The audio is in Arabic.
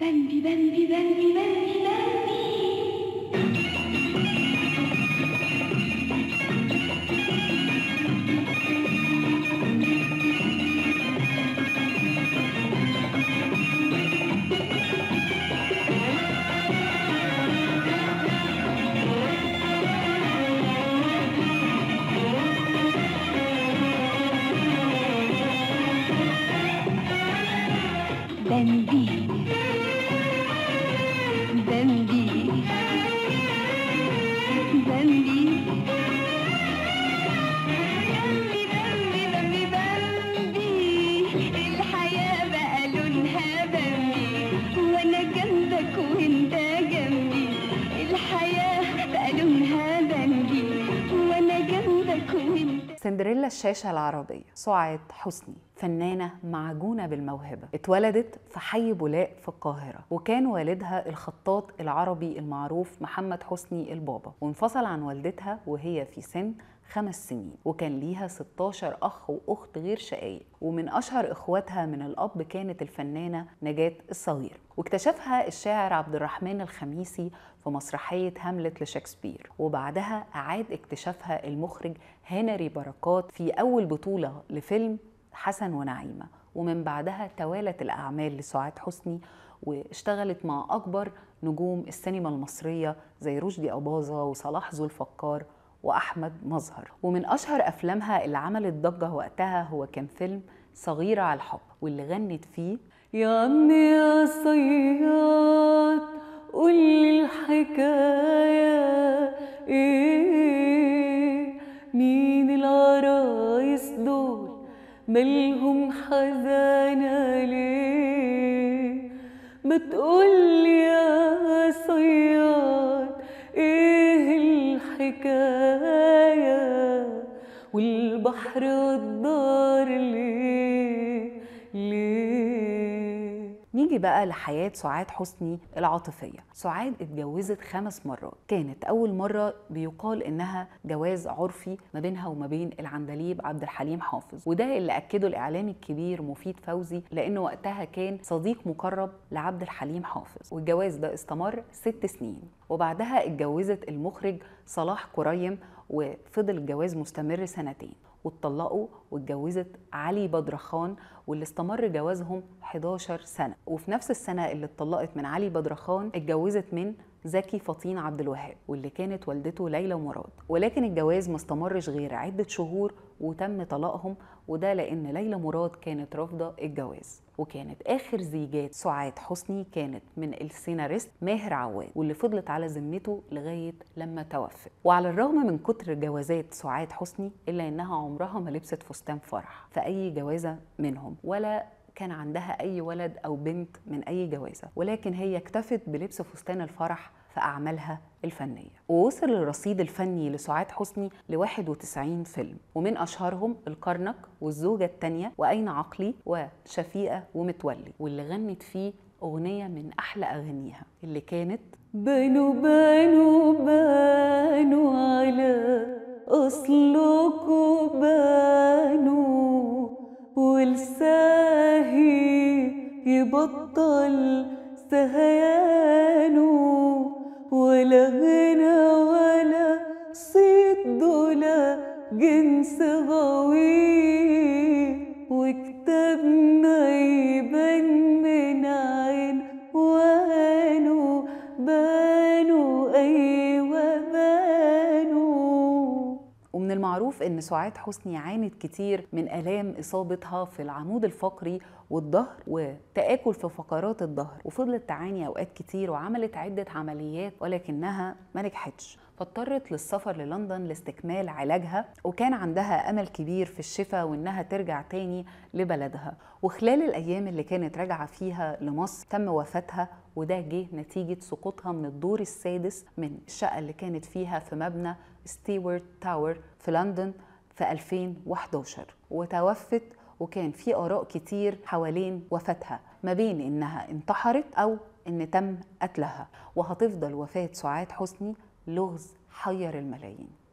Bambi, Bambi, Bambi, Bambi, Bambi. Bambi. سندريلا الشاشة العربية سعاد حسني. فنانة معجونة بالموهبة اتولدت في حي بولاق في القاهرة وكان والدها الخطاط العربي المعروف محمد حسني البابا وانفصل عن والدتها وهي في سن خمس سنين وكان ليها 16 أخ وأخت غير شقايق. ومن أشهر إخواتها من الأب كانت الفنانة نجاة الصغير. واكتشفها الشاعر عبد الرحمن الخميسي في مسرحية هاملت لشكسبير. وبعدها أعاد اكتشافها المخرج هنري بركات في أول بطولة لفيلم حسن ونعيمة. ومن بعدها توالت الأعمال لسعاد حسني واشتغلت مع أكبر نجوم السينما المصرية زي رشدي أباظة وصلاح ذو الفقار وأحمد مظهر. ومن أشهر أفلامها اللي عملت ضجة وقتها هو كان فيلم صغيرة على الحب واللي غنت فيه يا عمي يا صياد قولي الحكاية إيه؟ مالهم حزانة ليه؟ ما تقولي يا صياد إيه الحكاية؟ والبحر غدار ليه ليه؟ نيجي بقى لحياة سعاد حسني العاطفية. سعاد اتجوزت خمس مرات. كانت أول مرة بيقال إنها جواز عرفي ما بينها وما بين العندليب عبد الحليم حافظ وده اللي أكده الإعلامي الكبير مفيد فوزي لأنه وقتها كان صديق مقرب لعبد الحليم حافظ والجواز ده استمر ست سنين. وبعدها اتجوزت المخرج صلاح كريم وفضل الجواز مستمر سنتين. واتطلقوا واتجوزت علي بدرخان واللي استمر جوازهم 11 سنة. وفي نفس السنة اللي اتطلقت من علي بدرخان اتجوزت من زكي فطين عبد الوهاب واللي كانت والدته ليلى مراد ولكن الجواز ما استمرش غير عدة شهور وتم طلاقهم وده لأن ليلى مراد كانت رافضة الجواز. وكانت آخر زيجات سعاد حسني كانت من السيناريست ماهر عواد واللي فضلت على ذمته لغاية لما توفت. وعلى الرغم من كتر جوازات سعاد حسني إلا إنها عمرها ما لبست فستان فرح في أي جوازة منهم ولا كان عندها أي ولد أو بنت من أي جوازة ولكن هي اكتفت بلبس فستان الفرح في أعمالها الفنية. ووصل الرصيد الفني لسعاد حسني ل 91 فيلم ومن أشهرهم الكرنك والزوجة التانية وأين عقلي وشفيقة ومتولي واللي غنت فيه أغنية من أحلى أغانيها اللي كانت بانوا بانوا بانوا على أصلكوا بانوا والساهي يبطل سهيانه ولا غنى ولا صيت دولا جنس غوي وكتابنا يبان ومن المعروف إن سعاد حسني عانت كتير من آلام إصابتها في العمود الفقري والظهر وتآكل في فقرات الظهر وفضلت تعاني أوقات كتير وعملت عدة عمليات ولكنها ما نجحتش. فاضطرت للسفر للندن لاستكمال علاجها وكان عندها أمل كبير في الشفاء وإنها ترجع تاني لبلدها. وخلال الأيام اللي كانت راجعة فيها لمصر تم وفاتها وده جه نتيجة سقوطها من الدور السادس من الشقة اللي كانت فيها في مبنى ستيوارت تاور في لندن في 2011 وتوفت وكان في آراء كتير حوالين وفاتها ما بين إنها انتحرت أو إن تم قتلها. وهتفضل وفاة سعاد حسني لغز حير الملايين.